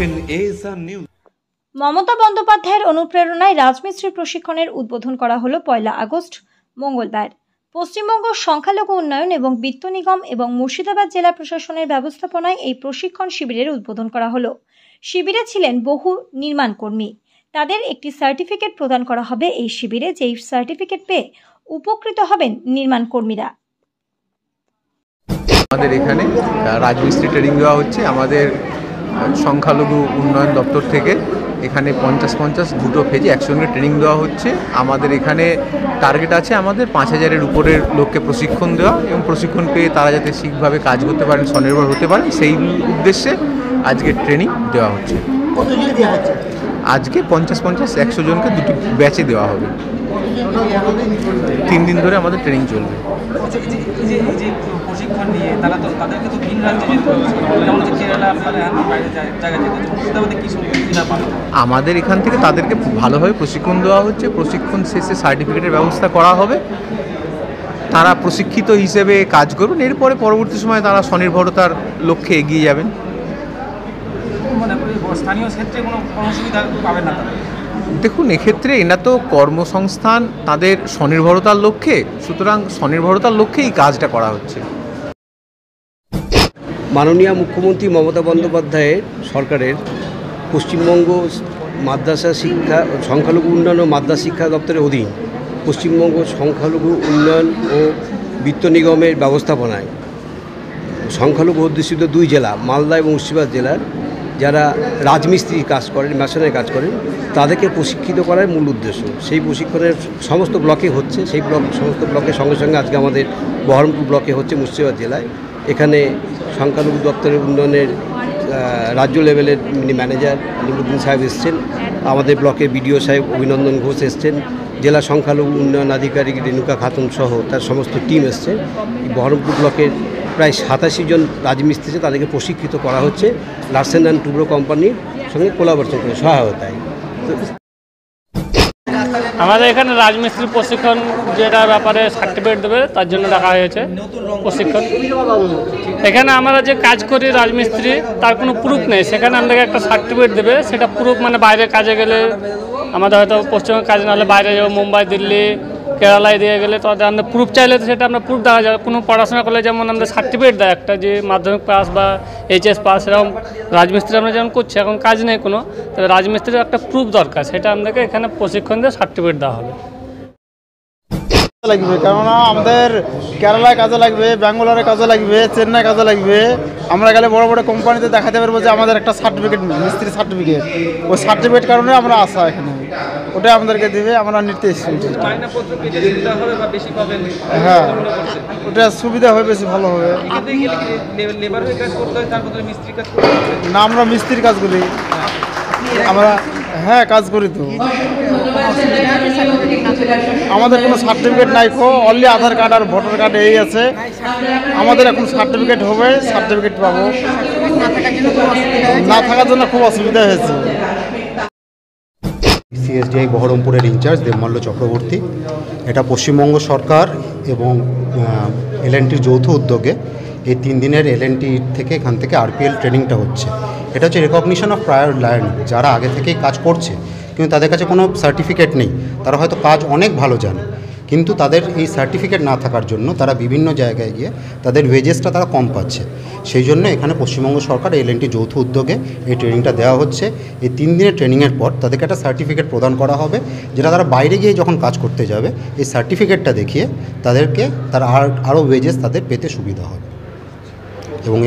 দেখছেন ASR news Mamata বন্দ্যোপাধ্যায়ের অনুপ্রেরণায় রাজমিস্ত্রি প্রশিক্ষণের উদ্বোধন করা হলো পয়লা আগস্ট মঙ্গলবার। পশ্চিমবঙ্গ সংখ্যালঘু উন্নয়ন এবং বিত্ত নিগম এবং মুর্শিদাবাদ জেলা প্রশাসনের ব্যবস্থাপনায় এই প্রশিক্ষণ শিবিরের উদ্বোধন করা হলো। শিবিরে ছিলেন বহু নির্মাণ কর্মী। তাদের একটি সার্টিফিকেট প্রদান করা হবে এই শিবিরে যেই সার্টিফিকেট পেয়ে উপকৃত হবেন নির্মাণ কর্মীরা। আমাদের এখানে রাজমিস্ত্রি ট্রেনিং দেওয়া হচ্ছে। আমাদের সংখ্যালঘু উন্নয়ন দপ্তর থেকে এখানে পঞ্চাশ পঞ্চাশ দুটো ফেজে একসঙ্গে ট্রেনিং দেওয়া হচ্ছে। আমাদের এখানে টার্গেট আছে আমাদের পাঁচ হাজারের উপরের লোককে প্রশিক্ষণ দেওয়া এবং প্রশিক্ষণ পেয়ে তারা যাতে ঠিকভাবে কাজ করতে পারেন স্বনির্ভর হতে পারেন সেই উদ্দেশ্যে আজকে ট্রেনিং দেওয়া হচ্ছে। আজকে পঞ্চাশ পঞ্চাশ একশো জনকে দুটি ব্যাচে দেওয়া হবে। তিন দিন ধরে আমাদের ট্রেনিং চলবে। যে এই যে প্রশিক্ষণ নিয়ে তারা তো তাদেরকে তো ভিন রাজ্যে যেতে হচ্ছে। যেমন যে কেরালা বাইরে জায়গায় যেতে হচ্ছে। মুর্শিদাবাদে কী সুবিধা পাবে আমাদের এখান থেকে তাদেরকে ভালোভাবে প্রশিক্ষণ দেওয়া হচ্ছে। প্রশিক্ষণ শেষে সার্টিফিকেটের ব্যবস্থা করা হবে। তারা প্রশিক্ষিত হিসেবে কাজ করবেন এরপরে পরবর্তী সময়ে তারা স্বনির্ভরতার লক্ষ্যে এগিয়ে যাবেন। স্থানীয় ক্ষেত্রে কোনো কোনো সুবিধা পাবে না দেখুন, এক্ষেত্রে এনা তো কর্মসংস্থান, তাদের স্বনির্ভরতার লক্ষ্যে, সুতরাং স্বনির্ভরতার লক্ষ্যে এই কাজটা করা হচ্ছে। মাননীয় মুখ্যমন্ত্রী মমতা বন্দ্যোপাধ্যায়ের সরকারের পশ্চিমবঙ্গ মাদ্রাসা শিক্ষা, সংখ্যালঘু উন্নয়ন ও মাদ্রাসা শিক্ষা দপ্তরের অধীন পশ্চিমবঙ্গ সংখ্যালঘু উন্নয়ন ও বিত্ত নিগমের ব্যবস্থাপনায় সংখ্যালঘু অধ্যুষিত দুই জেলা, মালদা এবং মুর্শিদাবাদ জেলার যারা রাজমিস্ত্রির কাজ করেন মেশনের কাজ করেন, তাদেরকে প্রশিক্ষিত করার মূল উদ্দেশ্য। সেই প্রশিক্ষণের সমস্ত ব্লকে হচ্ছে, সেই ব্লক, সমস্ত ব্লকের সঙ্গে সঙ্গে আজকে আমাদের বহরমপুর ব্লকে হচ্ছে মুর্শিদাবাদ জেলায়। এখানে সংখ্যালঘু দপ্তরের উন্নয়নের রাজ্য লেভেলের যিনি ম্যানেজার নিমুদ্দিন সাহেব এসছেন। আমাদের ব্লকের বিডিও সাহেব অভিনন্দন ঘোষ এসছেন। জেলা সংখ্যালঘু উন্নয়ন আধিকারিক রেণুকা খাতুন সহ তার সমস্ত টিম এসছে। বহরমপুর ব্লকের প্রায় সাতাশি জন রাজমিস্ত্রি তাদেরকে প্রশিক্ষিত করা হচ্ছে। লার্সেন অ্যান্ড টুব্রো কোম্পানির সঙ্গে কোলাবরেশন করে সহায়তায়। আমাদের এখানে রাজমিস্ত্রি প্রশিক্ষণ যেটা ব্যাপারে সার্টিফিকেট দেবে, তার জন্য রাখা হয়েছে প্রশিক্ষণ। এখানে আমরা যে কাজ করি রাজমিস্ত্রি, তার কোনো প্রুফ নেই। সেখানে আমাদেরকে একটা সার্টিফিকেট দেবে। সেটা প্রুফ মানে বাইরে কাজে গেলে আমাদের হয়তো পশ্চিমবঙ্গে কাজ না হলে বাইরে যাব, মুম্বাই, দিল্লি কেরালায় দিয়ে গেলে তো আমাদের প্রুফ চাইলে তো সেটা আমরা প্রুফ দেওয়া যাবে কোনো পড়াশোনা করলে যেমন আমাদের সার্টিফিকেট দেয় একটা যে মাধ্যমিক পাস বা এইচএস পাস এরকম রাজমিস্ত্রি আমরা যেমন করছি, এখন কাজ নেই কোনো, তবে রাজমিস্ত্রির একটা প্রুফ দরকার, সেটা আমাদেরকে এখানে প্রশিক্ষণ দিয়ে সার্টিফিকেট দেওয়া হবে। লাগবে, কেননা আমাদের কেরালায় কাজে লাগবে, ব্যাঙ্গালোরে কাজে লাগবে, চেন্নাই কাজে লাগবে। আমরা গেলে বড় বড় কোম্পানিতে দেখাতে পারব যে আমাদের একটা সার্টিফিকেট মিস্ত্রি সার্টিফিকেট ওই সার্টিফিকেট কারণে আমরা আসা এখানে। ওটা আমাদেরকে দেবে, আমরা নিতে এসেছি হ্যাঁ ওটা সুবিধা হবে, বেশি ভালো হবে। না, আমরা মিস্ত্রির কাজ করি। আমরা হ্যাঁ কাজ করি তো। আমাদের কোনো সার্টিফিকেট নাই কো অনলি আধার কার্ড আর ভোটার কার্ড এই আছে। আমাদের এখন সার্টিফিকেট হবে সার্টিফিকেট পাবো। না থাকার জন্য খুব অসুবিধা হয়েছে। সিএসডিআই বহরমপুরের ইনচার্জ দেবমাল্য চক্রবর্তী, এটা পশ্চিমবঙ্গ সরকার এবং এলএনটির যৌথ উদ্যোগে এই তিন দিনের এলএনটি থেকে এখান থেকে আরপিএল ট্রেনিংটা হচ্ছে। এটা হচ্ছে রেকগনিশন অফ প্রায়র লার্নিং যারা আগে থেকেই কাজ করছে। কিন্তু তাদের কাছে কোনো সার্টিফিকেট নেই। তারা হয়তো কাজ অনেক ভালো জানে, কিন্তু তাদের এই সার্টিফিকেট না থাকার জন্য তারা বিভিন্ন জায়গায় গিয়ে তাদের ওয়েজেসটা তারা কম পাচ্ছে। সেই জন্য এখানে পশ্চিমবঙ্গ সরকার এলএনটি যৌথ উদ্যোগে এই ট্রেনিংটা দেওয়া হচ্ছে। এই তিন দিনের ট্রেনিংয়ের পর তাদেরকে একটা সার্টিফিকেট প্রদান করা হবে, যেটা তারা বাইরে গিয়ে যখন কাজ করতে যাবে, এই সার্টিফিকেটটা দেখিয়ে তাদেরকে তারা আর, আরও ওয়েজেস তাদের পেতে সুবিধা হবে। এবং